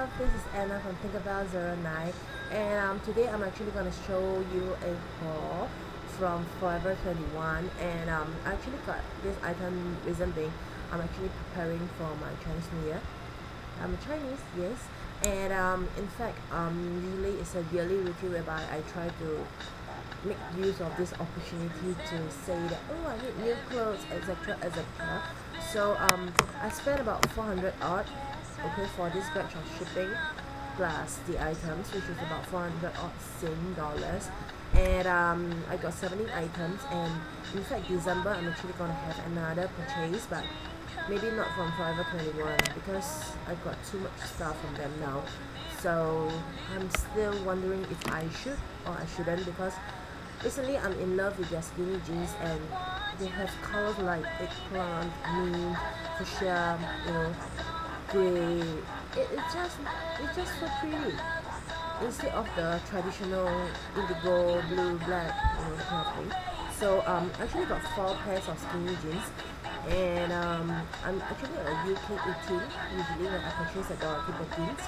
this is Anna from TinkleBelle09 and um, today I'm actually going to show you a haul from Forever 21 and um, I actually got this item reason being I'm actually preparing for my Chinese New Year. I'm Chinese, yes, and um, in fact um, usually it's a yearly routine whereby I try to make use of this opportunity to say that oh I need new clothes etc etc so um, I spent about 400 odd okay for this batch of shipping plus the items which is about 400 odd Sing dollars. And um, I got 17 items and in fact December I'm actually gonna have another purchase but maybe not from Forever 21 because I've got too much stuff from them now. So I'm still wondering if I should or I shouldn't because recently I'm in love with their skinny jeans and they have colors like eggplant, mint, fuchsia, you know, grey. It, it's just it's just so pretty. Instead of the traditional indigo, blue, black, you know, kind of thing. So um, I actually got four pairs of skinny jeans and um, I'm actually a UK 18 usually when I purchase a Dorothy jeans.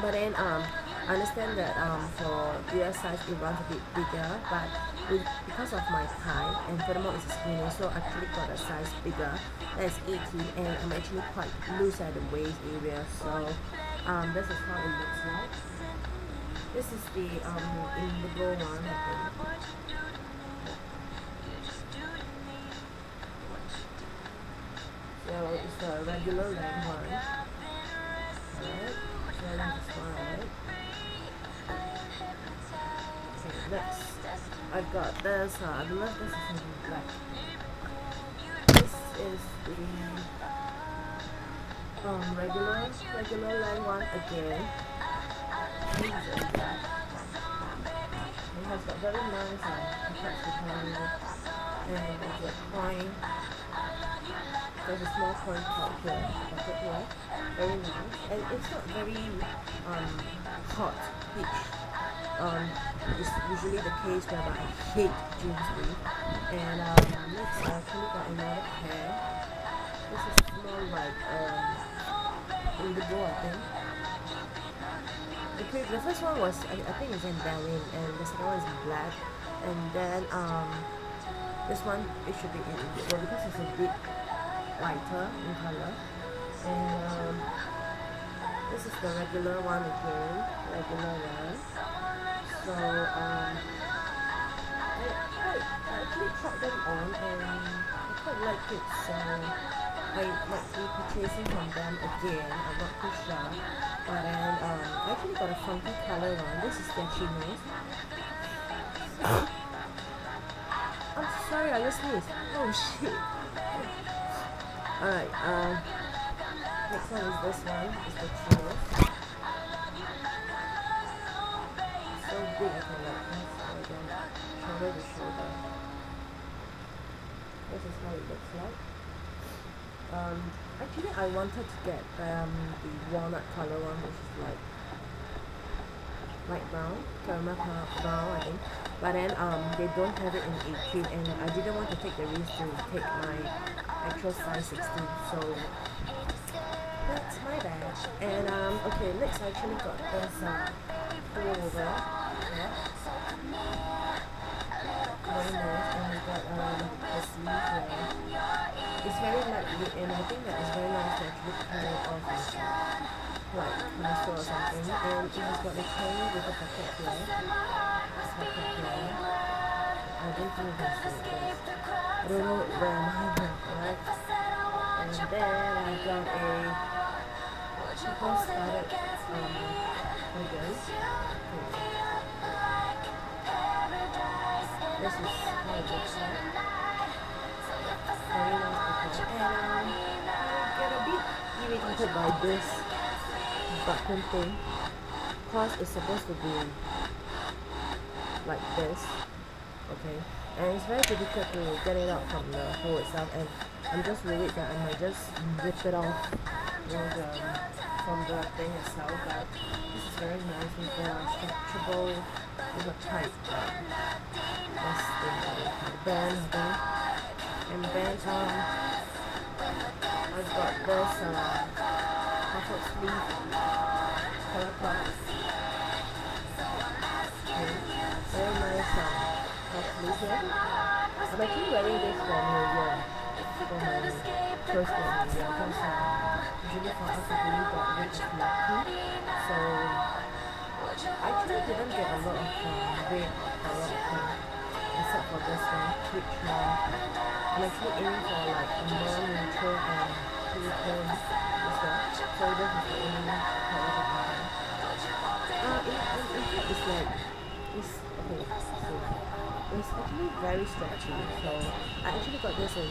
But then um, I understand that um, for US size it runs a bit bigger but because of my height and furthermore it's skinny so I actually got a size bigger. That's 18 and I'm actually quite loose at the waist area so um, this is how it looks like. This is the um, indigo one so it's a regular length one. Alright so this one right next I got this uh, I love this this is the um, regular regular line one again. It has got very nice uh, attached behind and there's a coin there's a small coin top here pocket here very nice. And it's not very um, hot peach um, is usually the case whereby I hate jeans with. And um, next I actually got another pair. This is more like um, indigo I think. The, the first one was, I, I think it's in Berlin and the second one is black. And then um, this one, it should be in indigo because it's a bit lighter in color. And um, this is the regular one again, regular one so um, I quite I actually tried them on and I quite like it so I might be purchasing from them again I'm not too sure. But then um, I actually got a funky color one this is their chinos I'm sorry I just sneezed oh shit. Alright uh, next one is this one. Is the chinos looks like. Um, actually I wanted to get um, the walnut color one which is like light brown, caramel brown I think. But then um, they don't have it in 18 and I didn't want to take the risk to take my actual size 16 so that's my bad. And um, okay, next I actually got this uh, pullover very nice and we got um, the sleeve here. It's very lightweight and I think that it's very nice carry it off with like muscle or something. And it has got a tiny little pocket here. Pocket here. I don't think you can it. I don't know where am I right? And then we got a chicken started um, burgers. This is it looks. Very nice picture. And get a bit irritated by this button thing. Because it's supposed to be like this. Okay. And it's very difficult to get it out from the hole itself and I'm just worried that I might just rip it off know, the, from the thing itself but this is very nice and very stretchable with a tight this the band thing. And then um, I've got this uh, comfort sleeve color. Okay. Very nice um, sleeve here. I'm actually wearing this for New Year, for my first day of New Year, because uh, usually for us we believe that weight is lucky. So I actually didn't get a lot of um, weight or color of except for this one, which uh, I'm actually aiming for like a more neutral and silicone as well. So this is the only color that I have. Uh, in, in, fact, it's like, it's, okay, so it's actually very stretchy. So I actually got this in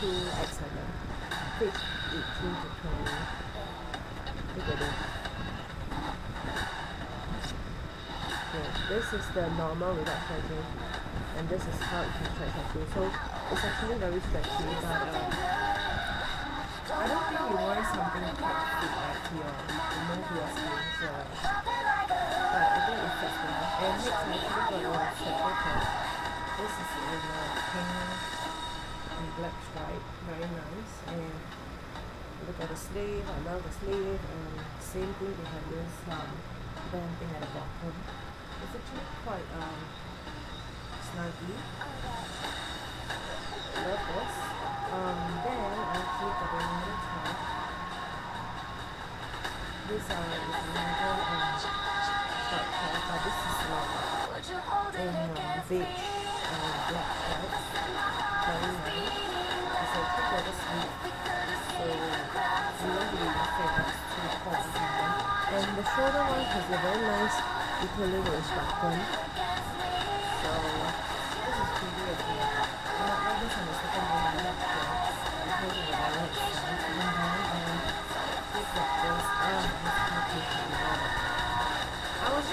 2X7, page 18 to 20. Look at this. This is the normal without stretching and this is how it can stretch actually. So it's actually very stretchy but um, I don't think you want something fit like your remove your skin so but I think it fits well. And next I actually got a. This is in a pink and black stripe, very nice and look at the sleeve, I love the sleeve and same thing they have this um, band thing at the bottom. It's actually quite um, Love this. Um, then I keep the another top. This uh, is another um, short top, but this is like in um, beige and black stripes. Very nice. It's a two quarter sleeve, so you won't be hot or something. And the shoulder one has a very nice detailing with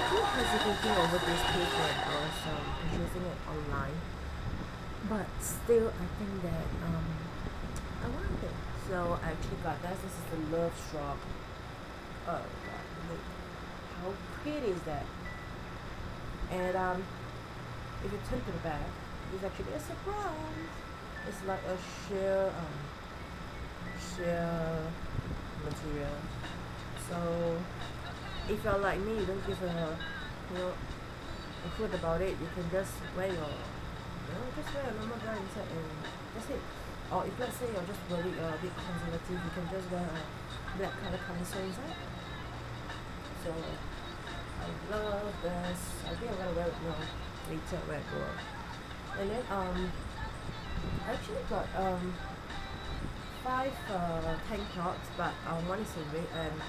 button. hesitating over this page when I was um, purchasing it online. But still I think that um, I want it. So I actually got this this is the love shrub oh god look. How pretty is that? And um, if you turn to the back it's actually a surprise. It's like a sheer um, sheer material. So if you're like me you don't give a you know a food about it. You can just wear your you know just wear a normal bra inside and that's it. Or if let's say you're just worried you're a bit conservative you can just wear a black color camisole inside. So I love this. I think I'm gonna wear it now. Later when I go out. And then um I actually got um five uh, tank tops but um, one is in red and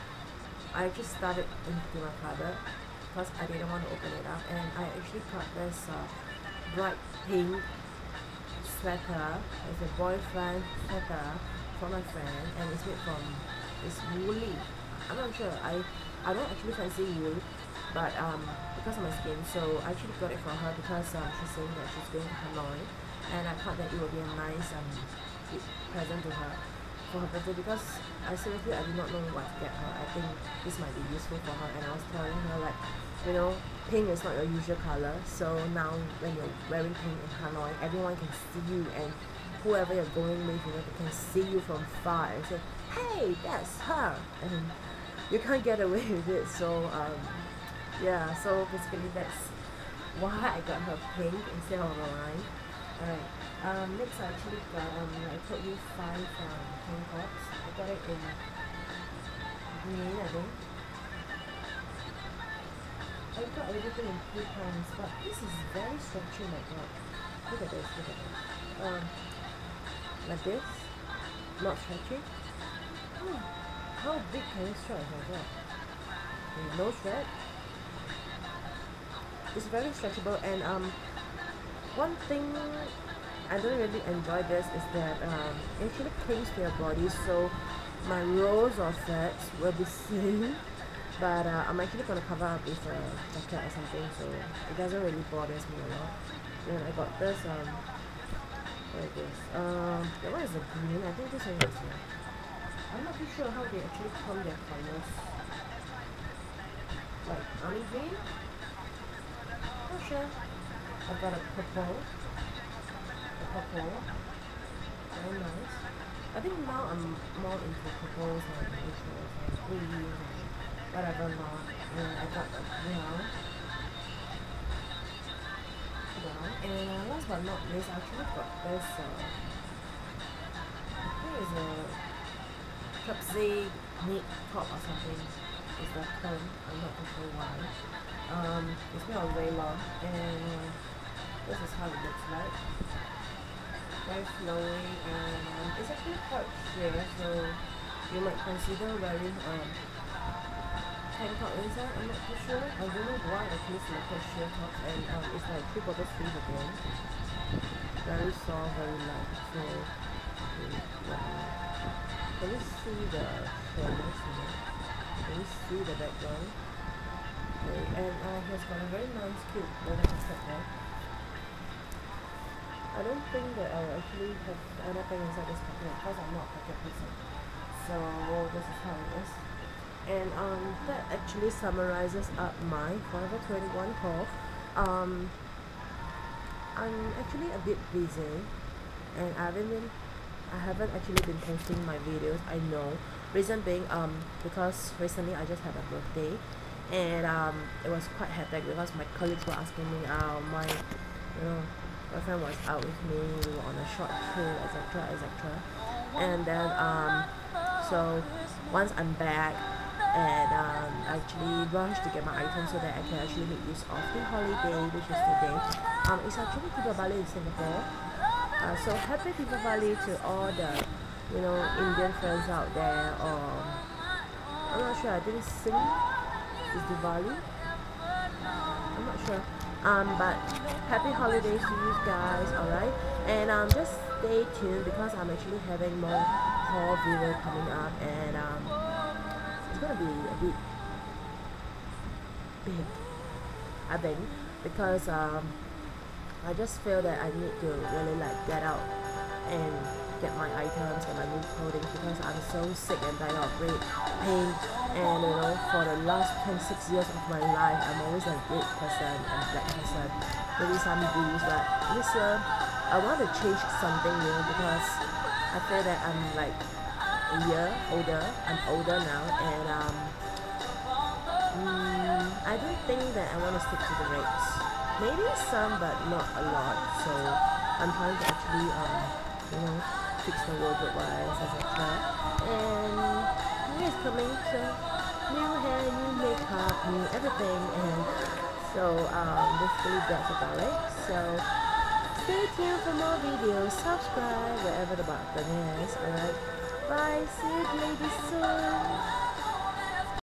I just started into my cupboard because I didn't want to open it up and I actually got this uh, bright pink sweater. It's a boyfriend sweater for my friend and it's made from it's woolly. I'm not sure I I don't actually fancy wool but um because of my skin so I actually got it for her because um, she's saying that she's going to Hanoi and I thought that it would be a nice um present to her for her birthday because I seriously I did not know what to get her. I think this might be useful for her and I was telling her like, you know, pink is not your usual color. So now when you're wearing pink in Hanoi, everyone can see you and whoever you're going with, you know, they can see you from far and say, Hey, that's her and you can't get away with it. So um yeah, so basically that's why I got her pink instead of lime. Alright. Um, next actually um, I told you five um, tops. I got it in green, I think. I got everything in three times, but this is very stretchy, my god. Look at this, look at this. Um, like this, not stretchy. Oh, how big can you stretch like that? No stretch. It's very stretchable and um, one thing I don't really enjoy this is that um, it actually clings to your body. So my rows of fats will be seen but uh, I'm actually going to cover up with a jacket or something so it doesn't really bother me a lot. Then I got this um is this um that one is a green I think this one is I'm not too sure how they actually come their colors. Like army green? Not sure. I've got a purple purple. Very nice. I think now I'm more into purples and neutrals and blues and whatever not. And I got the brown. Brown. And uh, last but not least, I actually got this. Uh, I think it's a Trapeze knit top or something. It's the term. I'm not too sure why. Um, it's made of rayon, and uh, this is how it looks like. Very flowy, and um, it's actually quite sheer, so you might consider wearing um, tank top inside, I'm not too sure. I don't know why I choose a sheer top and um, it's like three quarter sleeve again. Very soft, very light. So yeah. Can you see the shoulders here? Can you see the background? Okay, and uh, he has got a very nice cute leather pocket there. I don't think that I will actually have anything inside this pocket because I'm not a pocket person. So this is how it is and um, that actually summarizes up my Forever 21 haul. Um, I'm actually a bit busy and I haven't been I haven't actually been posting my videos I know reason being um because recently I just had a birthday and um it was quite hectic because my colleagues were asking me out my you know boyfriend was out with me we were on a short trip etc etc and then um so once I'm back and um, actually rush to get my items so that I can actually make use of the holiday which is today. Um, it's actually Deepavali in Singapore. Uh, so happy Deepavali to all the you know Indian friends out there or I'm not sure I didn't sing is Diwali. I'm not sure um, but happy holidays to you guys alright? And um, just stay tuned because I'm actually having more haul video coming up and um, it's gonna be a bit big I think because um, I just feel that I need to really like get out and get my items and my new clothing so sick and tired of great pain and you know for the last 26 years of my life I'm always a great person and black person maybe some blues but this year I want to change something you know because I feel that I'm like a year older. I'm older now, and um, mm, I don't think that I want to stick to the rates. Maybe some, but not a lot. So I'm trying to actually, um, you know, fix my wardrobe wise, etc. And new is coming, so new hair, new makeup, new everything, and so um, basically that's about it. So stay tuned for more videos. Subscribe wherever the button is. Alright. Bye. See you ladies soon.